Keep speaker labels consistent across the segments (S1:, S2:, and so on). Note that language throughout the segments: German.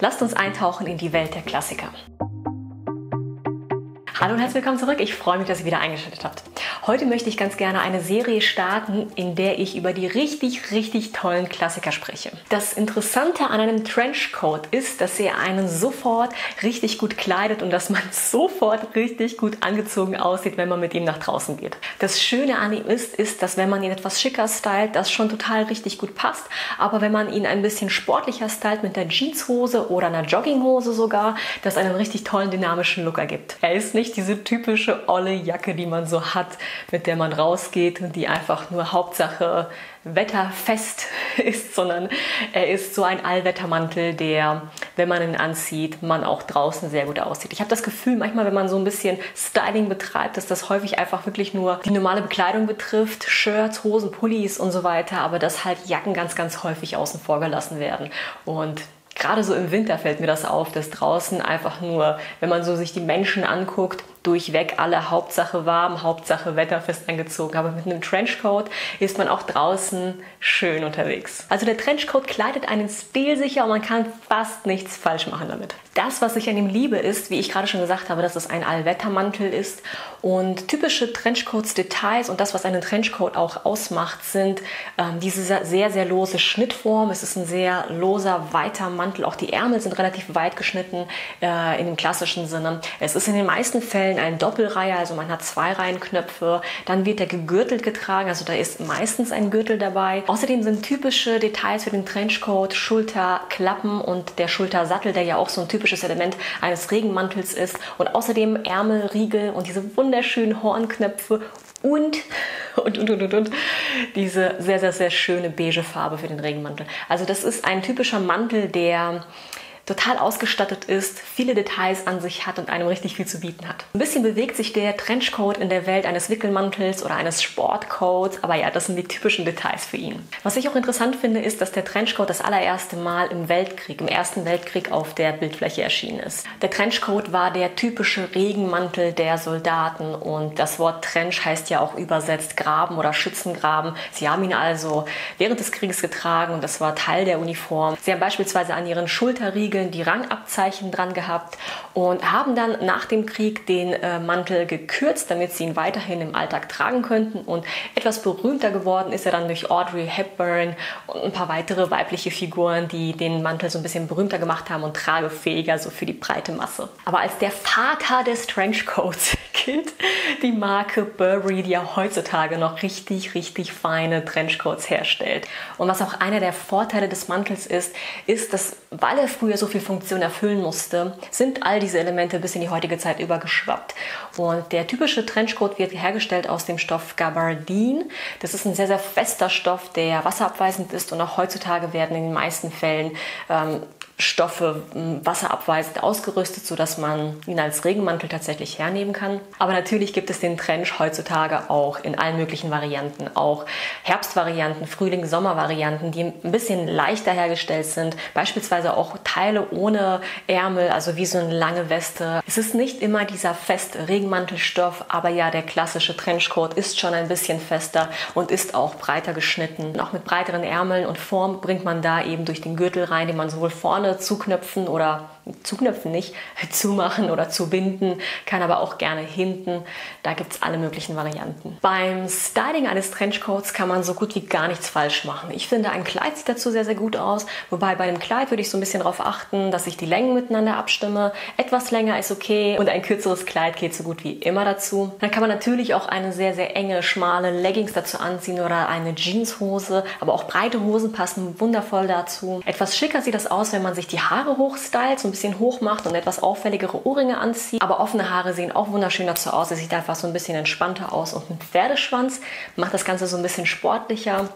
S1: Lasst uns eintauchen in die Welt der Klassiker. Hallo und herzlich willkommen zurück. Ich freue mich, dass ihr wieder eingeschaltet habt. Heute möchte ich ganz gerne eine Serie starten, in der ich über die richtig, richtig tollen Klassiker spreche. Das Interessante an einem Trenchcoat ist, dass er einen sofort richtig gut kleidet und dass man sofort richtig gut angezogen aussieht, wenn man mit ihm nach draußen geht. Das Schöne an ihm ist, ist, dass wenn man ihn etwas schicker stylt, das schon total richtig gut passt. Aber wenn man ihn ein bisschen sportlicher stylt mit der Jeanshose oder einer Jogginghose sogar, das einen richtig tollen dynamischen Look ergibt. Er ist nicht diese typische olle Jacke, die man so hat, mit der man rausgeht und die einfach nur Hauptsache wetterfest ist, sondern er ist so ein Allwettermantel, der, wenn man ihn anzieht, man auch draußen sehr gut aussieht. Ich habe das Gefühl, manchmal, wenn man so ein bisschen Styling betreibt, dass das häufig einfach wirklich nur die normale Bekleidung betrifft, Shirts, Hosen, Pullis und so weiter, aber dass halt Jacken ganz, ganz häufig außen vor gelassen werden. Und gerade so im Winter fällt mir das auf, dass draußen einfach nur, wenn man so sich die Menschen anguckt, durchweg alle Hauptsache warm, Hauptsache wetterfest angezogen. Aber mit einem Trenchcoat ist man auch draußen schön unterwegs. Also der Trenchcoat kleidet einen stilsicher und man kann fast nichts falsch machen damit. Das, was ich an ihm liebe, ist, wie ich gerade schon gesagt habe, dass es ein Allwettermantel ist und typische Trenchcoats Details und das, was einen Trenchcoat auch ausmacht, sind ähm, diese sehr, sehr lose Schnittform. Es ist ein sehr loser, weiter Mantel. Auch die Ärmel sind relativ weit geschnitten äh, in dem klassischen Sinne. Es ist in den meisten Fällen eine Doppelreihe, also man hat zwei Reihenknöpfe. Dann wird er gegürtelt getragen, also da ist meistens ein Gürtel dabei. Außerdem sind typische Details für den Trenchcoat Schulterklappen und der Schultersattel, der ja auch so ein typisches Element eines Regenmantels ist. Und außerdem Ärmelriegel und diese wunderschönen Hornknöpfe und und, und, und, und, diese sehr, sehr, sehr schöne beige Farbe für den Regenmantel. Also das ist ein typischer Mantel, der total ausgestattet ist, viele Details an sich hat und einem richtig viel zu bieten hat. Ein bisschen bewegt sich der Trenchcoat in der Welt eines Wickelmantels oder eines Sportcoats, aber ja, das sind die typischen Details für ihn. Was ich auch interessant finde, ist, dass der Trenchcoat das allererste Mal im Weltkrieg, im Ersten Weltkrieg auf der Bildfläche erschienen ist. Der Trenchcoat war der typische Regenmantel der Soldaten und das Wort Trench heißt ja auch übersetzt Graben oder Schützengraben. Sie haben ihn also während des Krieges getragen und das war Teil der Uniform. Sie haben beispielsweise an ihren Schulterriegeln Siegeln die Rangabzeichen dran gehabt und haben dann nach dem Krieg den äh, Mantel gekürzt, damit sie ihn weiterhin im Alltag tragen könnten. Und etwas berühmter geworden ist er dann durch Audrey Hepburn und ein paar weitere weibliche Figuren, die den Mantel so ein bisschen berühmter gemacht haben und tragefähiger so für die breite Masse. Aber als der Vater des Trenchcoats gilt die Marke Burberry, die ja heutzutage noch richtig, richtig feine Trenchcoats herstellt. Und was auch einer der Vorteile des Mantels ist, ist, dass weil er früher so viel Funktion erfüllen musste, sind all diese Elemente bis in die heutige Zeit übergeschwappt. Und der typische Trenchcoat wird hergestellt aus dem Stoff Gabardine. Das ist ein sehr, sehr fester Stoff, der wasserabweisend ist und auch heutzutage werden in den meisten Fällen ähm, Stoffe wasserabweisend ausgerüstet, sodass man ihn als Regenmantel tatsächlich hernehmen kann. Aber natürlich gibt es den Trench heutzutage auch in allen möglichen Varianten, auch Herbstvarianten, Frühling, Sommervarianten, die ein bisschen leichter hergestellt sind, beispielsweise auch Teile ohne Ärmel, also wie so eine lange Weste. Es ist nicht immer dieser feste Regenmantelstoff, aber ja, der klassische Trenchcoat ist schon ein bisschen fester und ist auch breiter geschnitten. Auch mit breiteren Ärmeln und Form bringt man da eben durch den Gürtel rein, den man sowohl vorne vorne zuknöpfen oder zuknöpfen nicht, zumachen oder zubinden, kann aber auch gerne hinten. Da gibt es alle möglichen Varianten. Beim Styling eines Trenchcoats kann man so gut wie gar nichts falsch machen. Ich finde, ein Kleid sieht dazu sehr, sehr gut aus. Wobei bei einem Kleid würde ich so ein bisschen darauf achten, dass ich die Längen miteinander abstimme. Etwas länger ist okay und ein kürzeres Kleid geht so gut wie immer dazu. Dann kann man natürlich auch eine sehr, sehr enge, schmale Leggings dazu anziehen oder eine Jeanshose. Aber auch breite Hosen passen wundervoll dazu. Etwas schicker sieht das aus, wenn man sich die Haare hochstylt, so ein bisschen hoch macht und etwas auffälligere Ohrringe anzieht. Aber offene Haare sehen auch wunderschön dazu aus. Es sieht einfach so ein bisschen entspannter aus und mit Pferdeschwanz macht das Ganze so ein bisschen sportlicher.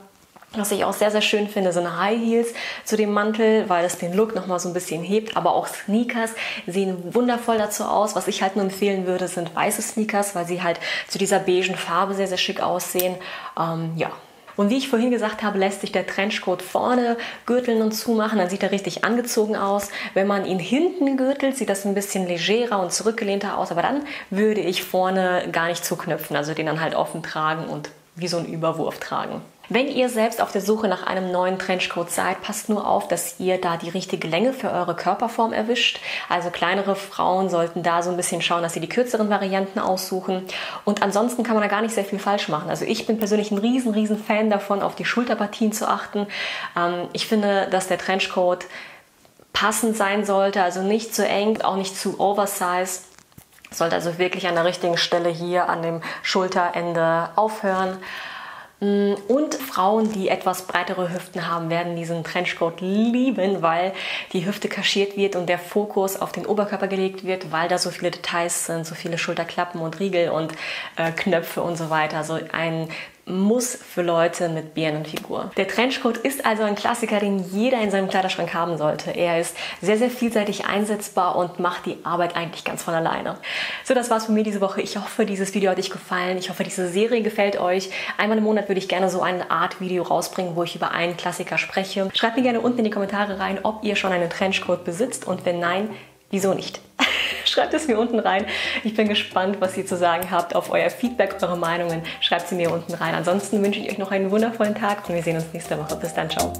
S1: Was ich auch sehr, sehr schön finde, sind High Heels zu dem Mantel, weil es den Look nochmal so ein bisschen hebt. Aber auch Sneakers sehen wundervoll dazu aus. Was ich halt nur empfehlen würde, sind weiße Sneakers, weil sie halt zu dieser beigen Farbe sehr, sehr schick aussehen. Ähm, ja, und wie ich vorhin gesagt habe, lässt sich der Trenchcoat vorne gürteln und zumachen, dann sieht er richtig angezogen aus. Wenn man ihn hinten gürtelt, sieht das ein bisschen legerer und zurückgelehnter aus, aber dann würde ich vorne gar nicht zuknöpfen, also den dann halt offen tragen und wie so ein Überwurf tragen. Wenn ihr selbst auf der Suche nach einem neuen Trenchcoat seid, passt nur auf, dass ihr da die richtige Länge für eure Körperform erwischt. Also kleinere Frauen sollten da so ein bisschen schauen, dass sie die kürzeren Varianten aussuchen. Und ansonsten kann man da gar nicht sehr viel falsch machen. Also ich bin persönlich ein riesen, riesen Fan davon, auf die Schulterpartien zu achten. Ähm, ich finde, dass der Trenchcoat passend sein sollte, also nicht zu eng, auch nicht zu oversized. Sollte also wirklich an der richtigen Stelle hier an dem Schulterende aufhören. Mm, und Frauen, die etwas breitere Hüften haben, werden diesen Trenchcoat lieben, weil die Hüfte kaschiert wird und der Fokus auf den Oberkörper gelegt wird, weil da so viele Details sind, so viele Schulterklappen und Riegel und äh, Knöpfe und so weiter. Also ein muss für Leute mit Birnenfigur. Der Trenchcoat ist also ein Klassiker, den jeder in seinem Kleiderschrank haben sollte. Er ist sehr, sehr vielseitig einsetzbar und macht die Arbeit eigentlich ganz von alleine. So, das war's von mir diese Woche. Ich hoffe, dieses Video hat euch gefallen. Ich hoffe, diese Serie gefällt euch. Einmal im Monat würde ich gerne so eine Art Video rausbringen, wo ich über einen Klassiker spreche. Schreibt mir gerne unten in die Kommentare rein, ob ihr schon einen Trenchcoat besitzt und wenn nein, wieso nicht? Schreibt es mir unten rein. Ich bin gespannt, was ihr zu sagen habt, auf euer Feedback, eure Meinungen. Schreibt sie mir unten rein. Ansonsten wünsche ich euch noch einen wundervollen Tag und wir sehen uns nächste Woche. Bis dann, ciao.